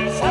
Always.